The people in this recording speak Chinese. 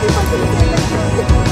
喜欢听见的声。